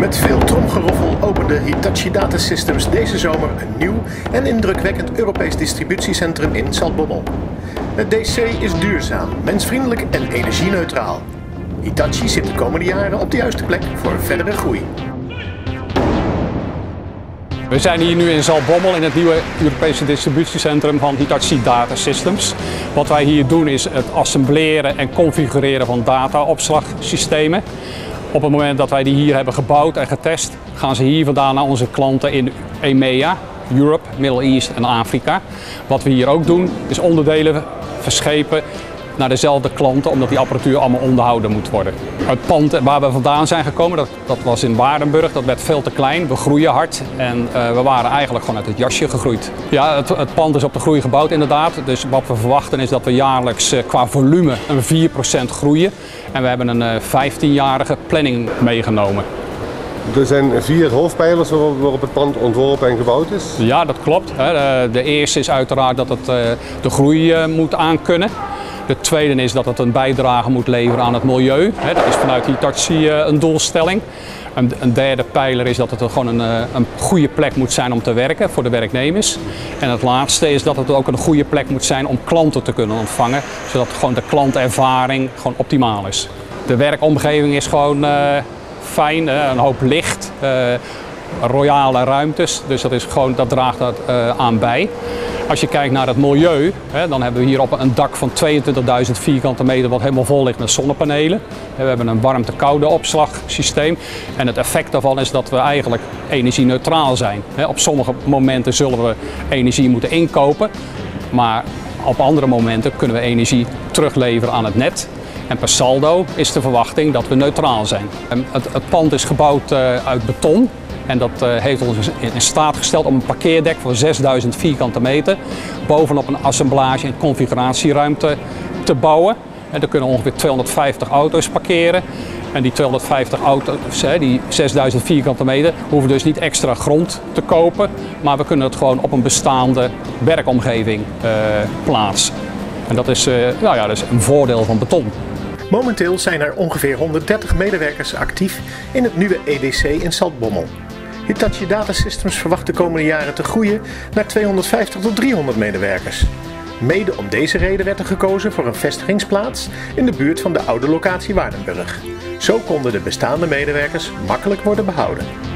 Met veel tromgeroffel opende Hitachi Data Systems deze zomer een nieuw en indrukwekkend Europees distributiecentrum in Zaltbommel. Het DC is duurzaam, mensvriendelijk en energieneutraal. Hitachi zit de komende jaren op de juiste plek voor verdere groei. We zijn hier nu in Zaltbommel in het nieuwe Europese distributiecentrum van Hitachi Data Systems. Wat wij hier doen is het assembleren en configureren van dataopslagsystemen. Op het moment dat wij die hier hebben gebouwd en getest, gaan ze hier vandaan naar onze klanten in EMEA, Europe, Middle East en Afrika. Wat we hier ook doen, is onderdelen verschepen naar dezelfde klanten, omdat die apparatuur allemaal onderhouden moet worden. Het pand waar we vandaan zijn gekomen, dat, dat was in Waardenburg, dat werd veel te klein. We groeien hard en uh, we waren eigenlijk gewoon uit het jasje gegroeid. Ja, het, het, pand is op de groei gebouwd inderdaad. Dus wat we verwachten is dat we jaarlijks uh, qua volume een 4% groeien. En we hebben een uh, 15-jarige planning meegenomen. Er zijn vier hoofdpijlers waarop het pand ontworpen en gebouwd is? Ja, dat klopt. De eerste is uiteraard dat het de groei moet aankunnen. De tweede is dat het een bijdrage moet leveren aan het milieu. Dat is vanuit Hitachi eh, een doelstelling. Een derde pijler is dat het gewoon een, eh, een, goede plek moet zijn om te werken voor de werknemers. En het laatste is dat het ook een goede plek moet zijn om klanten te kunnen ontvangen, zodat gewoon de klantervaring gewoon optimaal is. De werkomgeving is gewoon uh, fijn, een hoop licht, royale ruimtes, dus dat, is gewoon, dat draagt dat aan bij. Als je kijkt naar het milieu, hè, dan hebben we hier op een dak van 22.000 vierkante meter wat helemaal vol ligt met zonnepanelen. We hebben een warmte-koude opslagsysteem. En het effect daarvan is dat we eigenlijk energie-neutraal zijn. Op sommige momenten zullen we energie moeten inkopen, maar op andere momenten kunnen we energie terugleveren aan het net. En per saldo is de verwachting dat we neutraal zijn. Het, pand is gebouwd eh, uit beton. En dat uh, heeft ons in staat gesteld om een parkeerdek van 6000 vierkante meter bovenop een assemblage- en configuratieruimte te bouwen. En daar kunnen ongeveer 250 auto's parkeren. En die 250 auto's, die 6000 vierkante meter, hoeven dus niet extra grond te kopen. Maar we kunnen het gewoon op een bestaande werkomgeving uh, plaatsen. En dat is, uh, nou ja, dat is een voordeel van beton. Momenteel zijn er ongeveer 130 medewerkers actief in het nieuwe EDC in Saltbommel. Hitachi Data Systems verwacht de komende jaren te groeien naar 250 tot 300 medewerkers. Mede om deze reden werd er gekozen voor een vestigingsplaats in de buurt van de oude locatie Waardenburg. Zo konden de bestaande medewerkers makkelijk worden behouden.